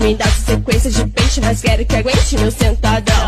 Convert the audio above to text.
me dá sequência de peixe, mas quero que aguente meu sentadão.